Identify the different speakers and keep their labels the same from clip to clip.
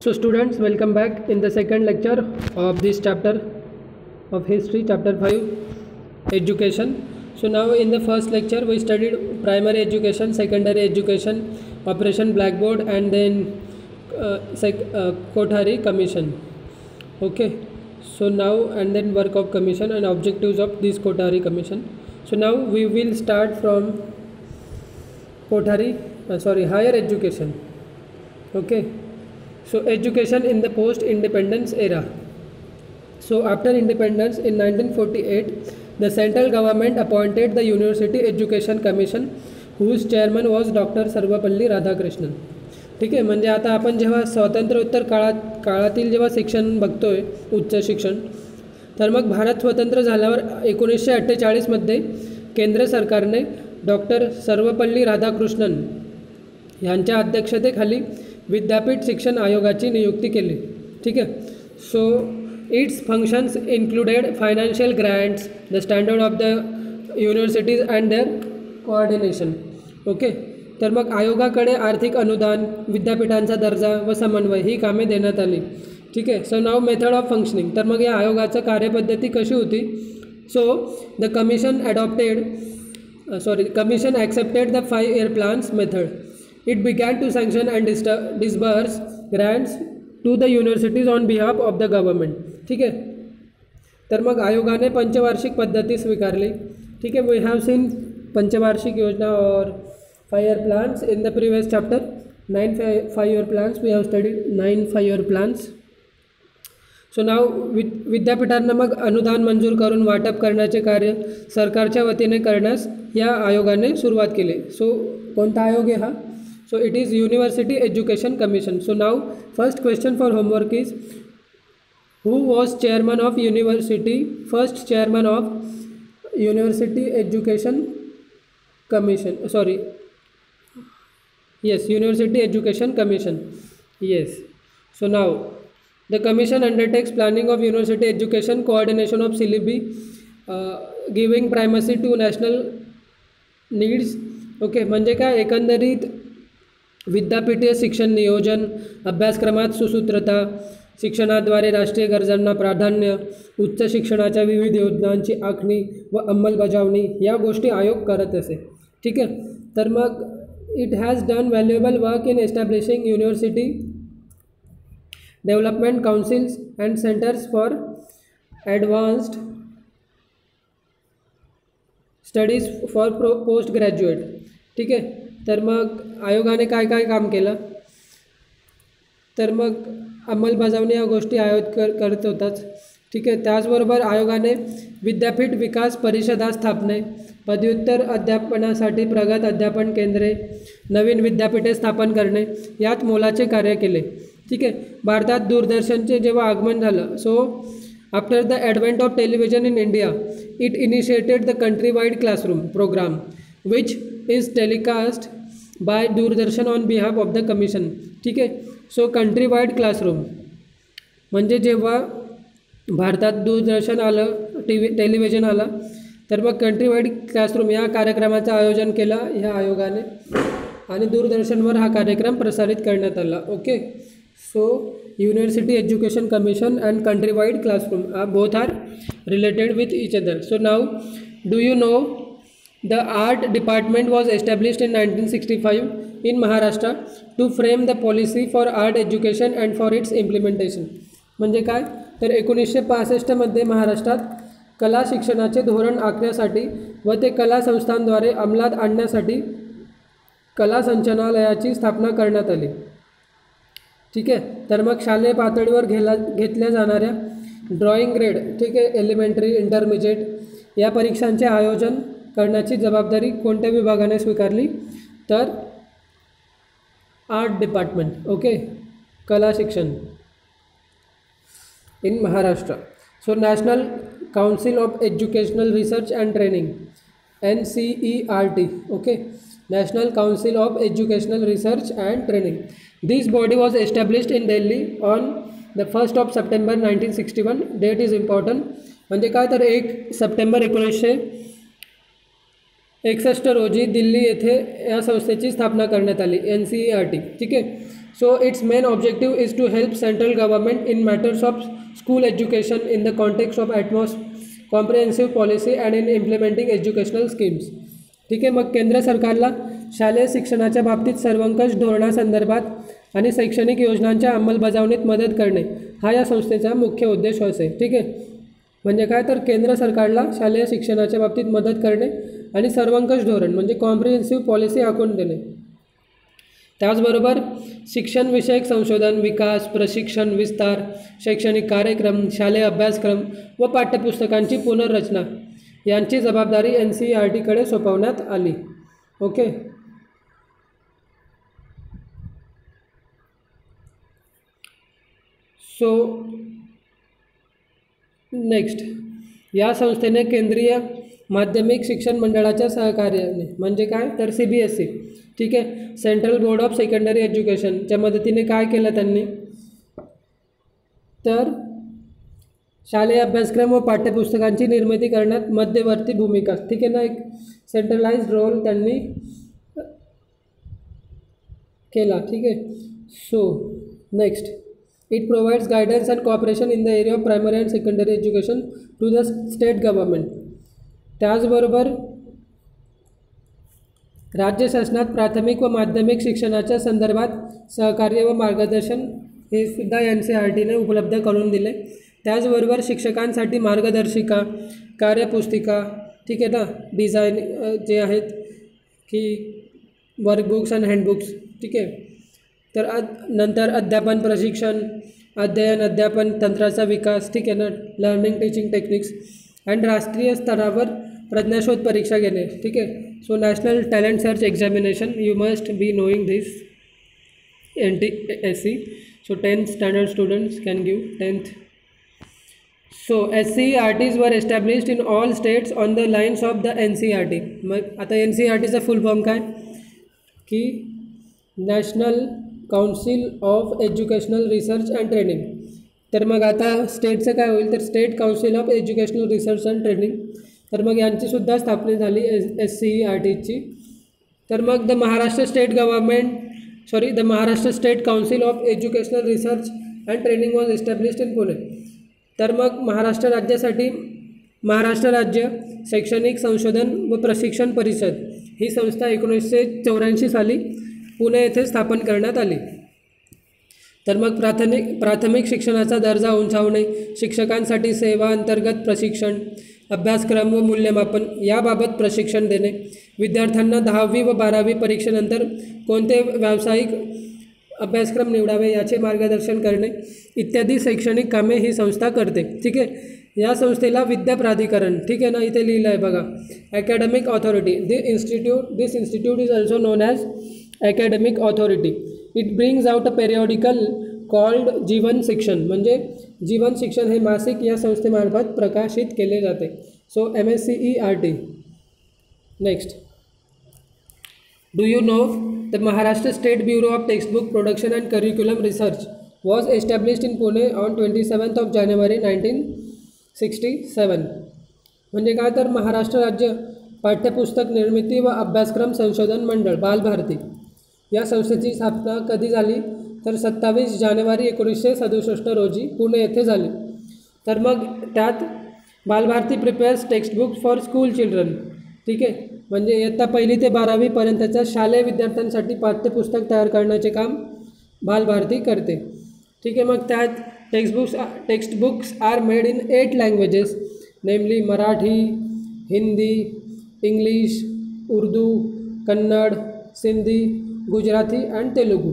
Speaker 1: So students, welcome back in the second lecture of this chapter of history, chapter 5, education. So now in the first lecture we studied primary education, secondary education, operation blackboard and then uh, uh, Kothari commission. Okay. So now and then work of commission and objectives of this Kothari commission. So now we will start from Kothari, uh, sorry, higher education. Okay. So education in the post independence era so after independence in 1948 the central government appointed the university education commission whose chairman was doctor Sarvepalli Radhakrishnan ठीक आहे? म्हणजे आता आपण जेव्हा स्वातंत्र्योत्तर काळात काळातील जेव्हा शिक्षण बघतो उच्च शिक्षण तर मग भारत स्वतंत्र झाल्यावर एकोणीसशे अठ्ठेचाळीसमध्ये केंद्र सरकारने डॉक्टर सर्वपल्ली राधाकृष्णन यांच्या अध्यक्षतेखाली विद्यापीठ शिक्षण आयोगाची नियुक्ती केली. ठीक आहे? So its functions included financial grants the standard of the universities and their coordination okay तर मग आयोगाकडे आर्थिक अनुदान विद्यापीठांचा दर्जा व समन्वय ही कामे देण्यात आली. ठीक आहे? So now method of functioning तर मग या आयोगाचं कार्यपद्धती कशी होती? So the commission adopted sorry commission accepted the five year plans method it began to sanction and dis disburse grants to the universities on behalf of the government ठीक आहे तर मग आयोगाने पंचवार्षिक पद्धती स्वीकारली. ठीक आहे वी हॅव सीन पंचवार्षिक योजना or five year plans in the previous chapter nine five five year plans we have studied nine five year plans so now we विद्यापीठांना मग अनुदान मंजूर करून वाटप करण्याचे कार्य सरकारच्या वतीने करण्यास या आयोगाने सुरुवात केली. सो कोणता आयोग आहे हा? So it is university education commission so now first question for homework is who was chairman of university first chairman of university education commission sorry yes university education commission yes so now the commission undertakes planning of university education coordination of syllabi uh, giving primacy to national needs okay म्हणजे काय एकंदरीत विद्यापीठीय शिक्षण नियोजन अभ्यासक्रमात सुसूत्रता शिक्षणाद्वारे राष्ट्रीय गरजांना प्राधान्य उच्च शिक्षणाच्या विविध योजनांची आखणी व अंमलबजावणी या गोष्टी आयोग करत असे. ठीक आहे? तर मग it has done valuable work in establishing university development councils and centres for advanced studies for pro post graduate ठीक आहे? तर मग आयोगाने काय काय काम केलं? तर मग अंमलबजावणी या गोष्टी आयोग कर करत होताच. ठीक आहे त्याचबरोबर आयोगाने विद्यापीठ विकास परिषदा स्थापने पदव्युत्तर अध्यापनासाठी प्रगत अध्यापन केंद्रे नवीन विद्यापीठे स्थापन करणे यात मोलाचे कार्य केले. ठीक आहे भारतात दूरदर्शनचे जेव्हा आगमन झालं so after the advent of television in India it initiated the country wide classroom programme which is telecast by Doordarshan on behalf of the commission ठीक आहे? सो कंट्री वाईड क्लासरूम म्हणजे जेव्हा भारतात दूरदर्शन आलं टी व्ही टेलिव्हिजन आलं तर मग country wide classroom या कार्यक्रमाचं आयोजन केलं ह्या आयोगाने आणि दूरदर्शनवर हा कार्यक्रम प्रसारित करण्यात आला. Okay so university education commission and country wide classroom both are related with each other so now do you know the art department was established in nineteen sixty five in Maharashtra to frame the policy for art education and for its implementation म्हणजे काय? तर एकोणीसशे पासष्टमध्ये महाराष्ट्रात कला शिक्षणाचे धोरण आखण्यासाठी व ते कला संस्थांद्वारे अंमलात आणण्यासाठी कला संचालनालयाची स्थापना करण्यात आली. ठीक आहे? तर मग शालेय पातळीवर घेला घेतल्या जाणाऱ्या ड्रॉइंग ग्रेड ठीक आहे? एलिमेंटरी इंटरमिजिएट या परीक्षांचे आयोजन करण्याची जबाबदारी कोणत्या विभागाने स्वीकारली? तर आर्ट डिपार्टमेंट ओके? कला शिक्षण. In Maharashtra. So national council of educational research and training N C E R T okay? National council of educational research and training. This body was established in Delhi on the first of September nineteen sixty one date is important म्हणजे काय तर एक September एकोणीसशे एकसष्ट रोजी दिल्ली येथे या संस्थेची स्थापना करण्यात आली N C E R T ठीक आहे? So its main objective is to help central government in matters of school education in the context of atmos comprehensive policy and in implementing educational schemes ठीक आहे? मग केंद्र सरकारला शालेय शिक्षणाच्या बाबतीत सर्वंकष धोरणासंदर्भात आणि शैक्षणिक योजनांच्या अंमलबजावणीत मदत करणे हा या संस्थेचा मुख्य उद्देश असेल ठीक आहे? म्हणजे काय तर केंद्र सरकारला शालेय शिक्षणाच्या बाबतीत मदत करणे आणि सर्वंकष धोरण म्हणजे कॉम्प्रिहेन्सिव्ह पॉलिसी आखून देणे. त्याचबरोबर शिक्षणविषयक संशोधन विकास प्रशिक्षण विस्तार शैक्षणिक कार्यक्रम शालेय अभ्यासक्रम व पाठ्यपुस्तकांची पुनर्रचना यांची जबाबदारी एन सी आर टीकडे सोपवण्यात आली. ओके? सो नेक्स्ट या संस्थेने केंद्रीय माध्यमिक शिक्षण मंडळाच्या सहकार्याने म्हणजे काय? तर सी बी एस सी ठीक आहे? सेंट्रल बोर्ड ऑफ सेकंडरी एज्युकेशनच्या मदतीने काय केलं त्यांनी? तर शालेय अभ्यासक्रम व पाठ्यपुस्तकांची निर्मिती करण्यात मध्यवर्ती भूमिका. ठीक आहे ना एक? सेंट्रलाइज रोल त्यांनी केला. ठीक आहे? So next it provides guidance and cooperation in the area of primary and secondary education to the state government त्याचबरोबर राज्य शासनात प्राथमिक व माध्यमिक शिक्षणाच्या संदर्भात सहकार्य व मार्गदर्शन हे सुद्धा एन सी आर टीने उपलब्ध करून दिले. त्याचबरोबर शिक्षकांसाठी मार्गदर्शिका कार्यपुस्तिका ठीक आहे ना? डिझाईन जे आहेत की वर्कबुक्स अँड हँडबुक्स ठीक आहे? तर नंतर अध्यापन, प्रशिक्षण, अध्ययन, अध्यापन तंत्राचा विकास, ठीक आहे ना? लर्निंग टीचिंग टेक्निक्स अँड राष्ट्रीय स्तरावर प्रज्ञाशोध परीक्षा घेणे, ठीक आहे? So national talent search examination you must be knowing this N T S C so tenth standard students can give tenth so S C R Ts were established in all states on the lines of the N C R T मग आता N C R टीचा फुल form काय? की national council of educational research and training तर मग आता स्टेटचं काय होईल तर state council of educational research and training तर मग यांचीसुद्धा स्थापना झाली एस एस सी आर टीची तर मग the Maharashtra state government sorry the Maharashtra state council of educational research and training was established in Pune तर मग महाराष्ट्र राज्यासाठी महाराष्ट्र राज्य शैक्षणिक संशोधन व प्रशिक्षण परिषद ही संस्था एकोणीसशे चौऱ्याऐंशी साली पुणे येथे स्थापन करण्यात आली. तर मग प्राथमिक प्राथमिक शिक्षणाचा दर्जा उंचावणे शिक्षकांसाठी सेवा अंतर्गत प्रशिक्षण अभ्यासक्रम व मूल्यमापन याबाबत प्रशिक्षण देणे. विद्यार्थ्यांना दहावी व बारावी परीक्षेनंतर कोणते व्यावसायिक अभ्यासक्रम निवडावे याचे मार्गदर्शन करणे. इत्यादी शैक्षणिक कामे ही संस्था करते. ठीक आहे? या संस्थेला विद्या प्राधिकरण ठीक आहे ना? इथे लिहिलं आहे बघा. Academic authority the institute this institute is also known as academic authority it brings out a periodical called Jeevan Shikshan म्हणजे जीवन शिक्षण हे मासिक या संस्थेमार्फत प्रकाशित केले जाते. So M S C E R T next do you know the Maharashtra state bureau of textbook production and curriculum research was established in Pune on twenty seventh of January nineteen sixty seven म्हणजे काय तर महाराष्ट्र राज्य पाठ्यपुस्तक निर्मिती व अभ्यासक्रम संशोधन मंडळ बालभारती या संस्थेची स्थापना कधी झाली? तर सत्तावीस जानेवारी एकोणीसशे सदुसष्ट रोजी पुणे येथे झाली. तर मग त्यात Balbharati prepares textbook for school children. ठीक आहे? म्हणजे इयत्ता पहिली ते बारावीपर्यंतच्या शालेय विद्यार्थ्यांसाठी पाठ्यपुस्तक तयार करण्याचे काम बालभारती करते. ठीक आहे? मग त्यात textbooks textbooks are made in eight languages. Namely Marathi Hindi English Urdu Kannada Sindhi Gujarati and Telugu.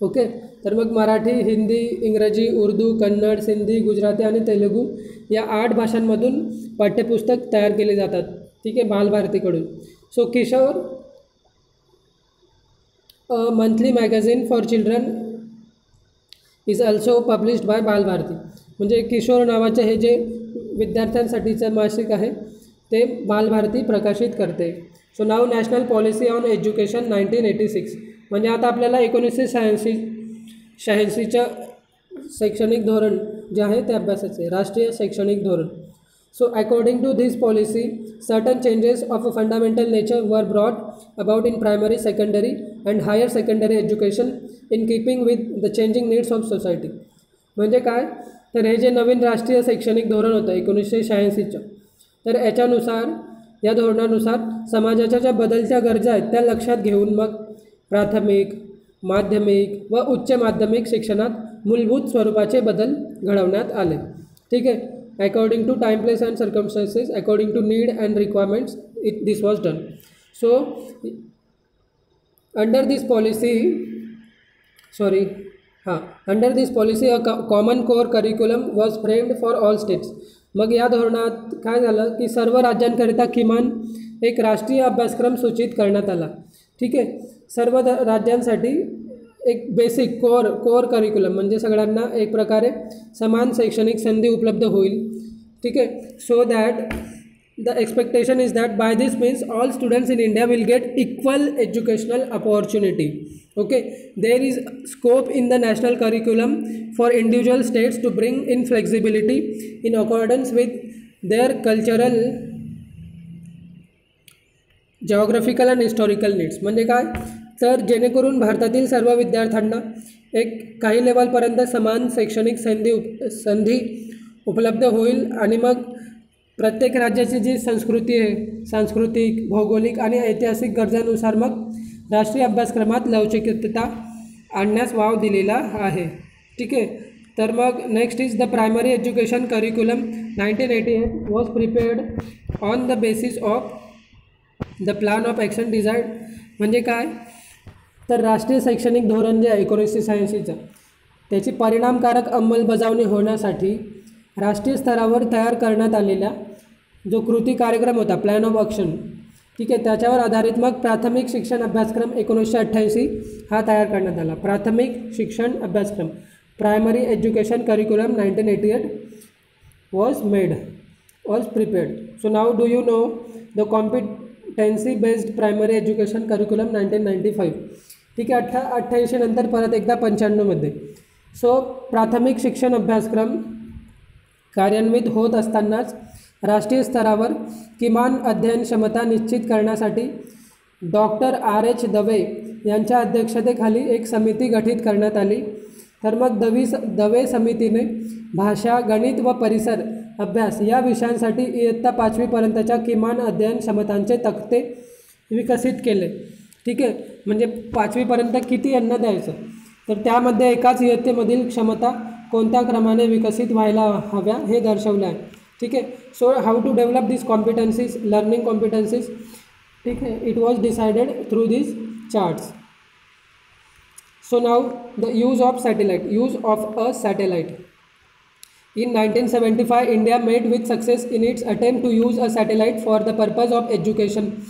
Speaker 1: Okay तर मग मराठी हिंदी इंग्रजी उर्दू कन्नड सिंधी गुजराती आणि तेलुगू या आठ भाषांमधून पाठ्यपुस्तक तयार केले जातात. ठीक आहे? बालभारतीकडून. So Kishor monthly magazine for children is also published by Balbharati म्हणजे किशोर नावाचे हे जे विद्यार्थ्यांसाठीचं मासिक आहे ते बालभारती प्रकाशित करते. So now national policy on education nineteen eighty six म्हणजे आता आपल्याला एकोणीसशे शहाऐंशी शहाऐंशीच्या शैक्षणिक धोरण जे आहे ते अभ्यासाचे राष्ट्रीय शैक्षणिक धोरण. So according to this policy certain changes of a fundamental nature were brought about in primary secondary and higher secondary education in keeping with the changing needs of society म्हणजे काय? तर हे जे नवीन राष्ट्रीय शैक्षणिक धोरण होतं एकोणीसशे शहाऐंशीचं तर याच्यानुसार या धोरणानुसार समाजाच्या ज्या बदलत्या गरजा आहेत त्या लक्षात घेऊन मग प्राथमिक माध्यमिक व उच्च माध्यमिक शिक्षणात मूलभूत स्वरूपाचे बदल घडवण्यात आले. ठीक आहे? According to time place and circumstances according to need and requirements it this was done so under this policy sorry हां under this policy a common core curriculum was framed for all states मग या धोरणात काय झालं की सर्व राज्यांकरिता किमान एक राष्ट्रीय अभ्यासक्रम सूचित करण्यात आला. ठीक आहे? सर्व द राज्यांसाठी एक बेसिक कोअर कोअर करिक्युलम म्हणजे सगळ्यांना एक प्रकारे समान शैक्षणिक संधी उपलब्ध होईल. ठीक आहे? So that the expectation is that by this means all students in India will get equal educational opportunity okay there is scope in the national curriculum for individual states to bring in flexibility in accordance with their cultural geographical and historical needs म्हणजे काय? तर जेणेकरून भारतातील सर्व विद्यार्थ्यांना एक काही लेवलपर्यंत समान शैक्षणिक संधी उप संधी उपलब्ध होईल आणि मग प्रत्येक राज्याची जी संस्कृती आहे सांस्कृतिक भौगोलिक आणि ऐतिहासिक गरजांनुसार मग राष्ट्रीय अभ्यासक्रमात लवचिकता आणण्यास वाव दिलेला आहे. ठीक आहे. तर मग next is the primary education curriculum nineteen eighty eight was prepared on the basis of the plan of action devised म्हणजे काय? तर राष्ट्रीय शैक्षणिक धोरण जे आहे एकोणीसशे शहाऐंशीचं त्याची परिणामकारक अंमलबजावणी होण्यासाठी राष्ट्रीय स्तरावर तयार करण्यात आलेला जो कृती कार्यक्रम होता प्लॅन ऑफ ॲक्शन ठीक आहे त्याच्यावर आधारित मग प्राथमिक शिक्षण अभ्यासक्रम एकोणीसशे अठ्ठ्याऐंशी हा तयार करण्यात आला. प्राथमिक शिक्षण अभ्यासक्रम primary education curriculum nineteen eighty eight was made was prepared so now do you know the competency based primary education curriculum nineteen ninety five ठीक आहे अठ्ठा अठ्ठ्याऐंशी नंतर परत एकदा पंच्याण्णवमध्ये सो प्राथमिक शिक्षण अभ्यासक्रम कार्यान्वित होत असतानाच राष्ट्रीय स्तरावर किमान अध्ययन क्षमता निश्चित करण्यासाठी डॉक्टर आर. एच. दवे यांच्या अध्यक्षतेखाली एक समिती गठीत करण्यात आली. तर मग दवी स दवे समितीने भाषा गणित व परिसर अभ्यास या विषयांसाठी इयत्ता पाचवीपर्यंतच्या किमान अध्ययन क्षमतांचे तक्ते विकसित केले. ठीक आहे? म्हणजे पाचवीपर्यंत किती यांना द्यायचं? तर त्यामध्ये एकाच इयत्तेमधील क्षमता कोणत्या क्रमाने विकसित व्हायला हव्या हे दर्शवलं आहे. ठीक आहे so how to develop this competencies learning competencies ठीक आहे it was decided through this charts so now the use of satellite use of a satellite In 1975, India met with success in its attempt to use a satellite for the purpose of education.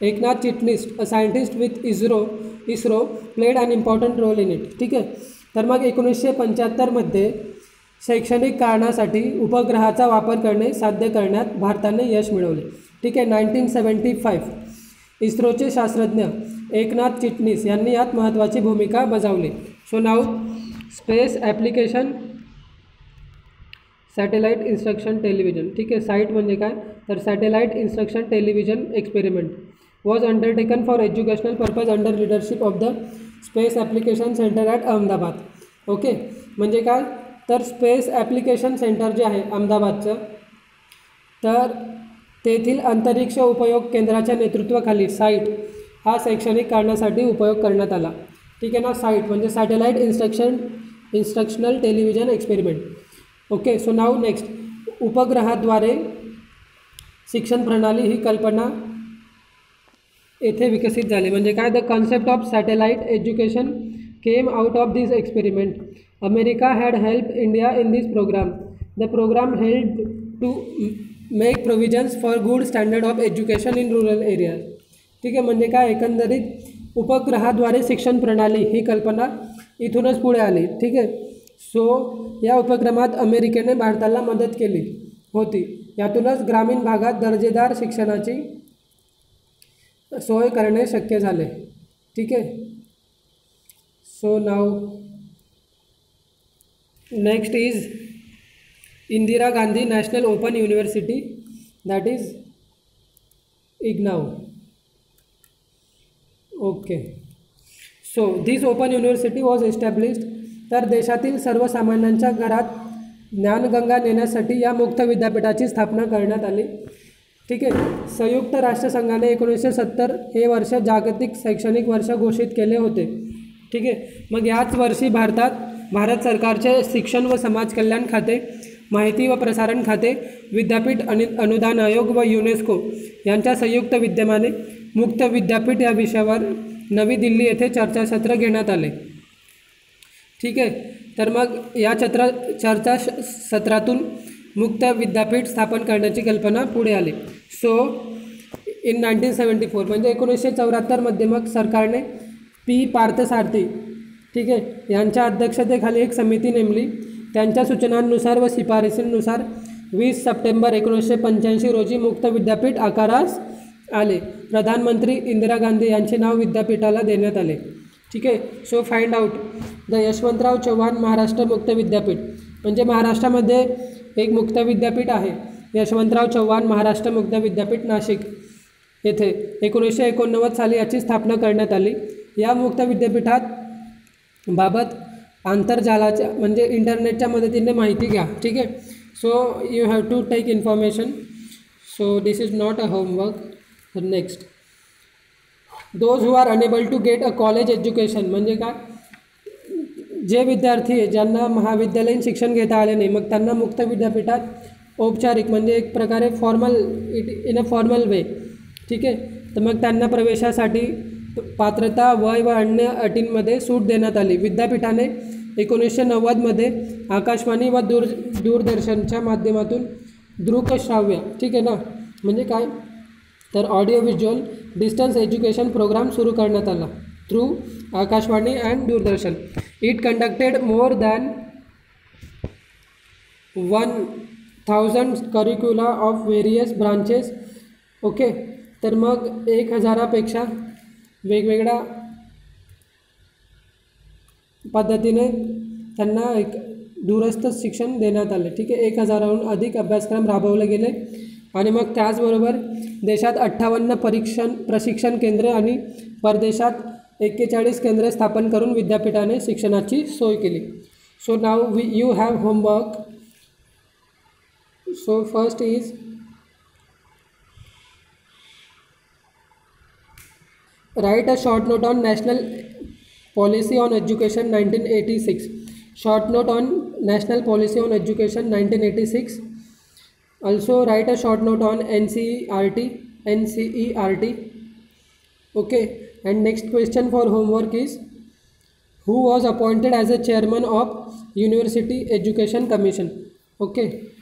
Speaker 1: Eknath Chitnis, a scientist with ISRO, ISRO played an important role in it. ठीक आहे तर मग एकोणीसशे पंच्याहत्तरमध्ये शैक्षणिक कारणासाठी उपग्रहाचा वापर करणे साध्य करण्यात भारताने यश मिळवले. ठीक आहे नाईन्टीन सेवन्टी फाईव्ह. इस्रोचे शास्त्रज्ञ एकनाथ चिटणीस यांनी यात महत्त्वाची भूमिका बजावली. So now space application satellite instruction television ठीक आहे साईट म्हणजे काय? तर satellite instruction television experiment was undertaken for educational purpose under leadership of the space application centre at Ahmedabad okay म्हणजे काय? तर स्पेस ॲप्लिकेशन सेंटर जे आहे अहमदाबादचं तर तेथील अंतरिक्ष उपयोग केंद्राच्या नेतृत्वाखाली साईट हा शैक्षणिक कारणासाठी उपयोग करण्यात आला. ठीक आहे ना? साईट म्हणजे satellite instruction instructional television experiment. Okay so now next उपग्रहाद्वारे शिक्षण प्रणाली ही कल्पना येथे विकसित झाली. म्हणजे काय? The concept of satellite education came out of this experiment America had help India in this programme the programme helped to make provisions for good standard of education in rural area ठीक आहे म्हणजे काय? एकंदरीत उपग्रहाद्वारे शिक्षण प्रणाली ही कल्पना इथूनच पुढे आली. ठीक आहे? सो या उपक्रमात अमेरिकेने भारताला मदत केली होती. यातूनच ग्रामीण भागात दर्जेदार शिक्षणाची सोय करणे शक्य झाले. ठीक आहे? So now next is Indira Gandhi National Open University, that is IGNOU. Okay so this open university was established तर देशातील सर्वसामान्यांच्या घरात ज्ञानगंगा नेण्यासाठी या मुक्त विद्यापीठाची स्थापना करण्यात आली. ठीक आहे. संयुक्त राष्ट्रसंघाने एकोणीसशे सत्तर हे वर्ष जागतिक शैक्षणिक वर्ष घोषित केले होते. ठीक आहे. मग याच वर्षी भारतात भारत सरकारचे शिक्षण व समाज कल्याण खाते माहिती व प्रसारण खाते विद्यापीठ आणि अनुदान आयोग व युनेस्को यांच्या संयुक्त विद्यमाने मुक्त विद्यापीठ या विषयावर नवी दिल्ली येथे चर्चासत्र घेण्यात आले. ठीक आहे तर मग या चत्र चर्चा सत्रातून मुक्त विद्यापीठ स्थापन करण्याची कल्पना पुढे आली. So in nineteen seventy four म्हणजे एकोणीसशे चौऱ्याहत्तरमध्ये मग सरकारने पी पार्थसारथी ठीक आहे. यांच्या अध्यक्षतेखाली एक समिती नेमली. त्यांच्या सूचनांनुसार व शिफारसींनुसार वीस सप्टेंबर एकोणीसशे पंच्याऐंशी रोजी मुक्त विद्यापीठ आकारास आले. प्रधानमंत्री इंदिरा गांधी यांचे नाव विद्यापीठाला देण्यात आले. ठीक आहे. So find out the Yashwantrao Chavan Maharashtra मुक्त विद्यापीठ. म्हणजे महाराष्ट्रामध्ये एक मुक्त विद्यापीठ आहे. यशवंतराव चव्हाण महाराष्ट्र मुक्त विद्यापीठ नाशिक येथे एकोणीसशे एकोणनव्वद साली याची स्थापना करण्यात आली. या मुक्त विद्यापीठात बाबत आंतरजालाच्या म्हणजे इंटरनेटच्या मदतीने माहिती घ्या ठीक आहे? So you have to take information so this is not a homework next those who are enable to get a college education म्हणजे काय? जे विद्यार्थी आहे ज्यांना महाविद्यालयीन शिक्षण घेता आले नाही मग त्यांना मुक्त विद्यापीठात औपचारिक म्हणजे एक प्रकारे formal it in a formal way ठीक आहे? तर मग त्यांना प्रवेशासाठी पात्रता वय व अन्य अटींमध्ये सूट देण्यात आली. विद्यापीठाने एकोणीसशे नव्वदमध्ये आकाशवाणी व दूर दूरदर्शनच्या माध्यमातून दृकश्राव्य ठीक आहे ना? म्हणजे काय? तर audio visual distance education programme सुरू करण्यात आला. Through Akashvani and Doordarshan. It conducted more than one thousand curricula of various branches okay तर मग एक हजारापेक्षा वेगवेगळ्या पद्धतीने त्यांना एक दूरस्थ शिक्षण देण्यात आले. ठीक आहे एक हजाराहून अधिक अभ्यासक्रम राबवले गेले आणि मग त्याचबरोबर देशात अठ्ठावन्न परीक्षण प्रशिक्षण केंद्रे आणि परदेशात एक्केचाळीस केंद्रे स्थापन करून विद्यापीठाने शिक्षणाची सोय केली. So now we you have homework so first is write a short note on national policy on education 1986 short note on national policy on education 1986 also write a short note on ncert ncert okay and next question for homework is who was appointed as a chairman of university education commission? Okay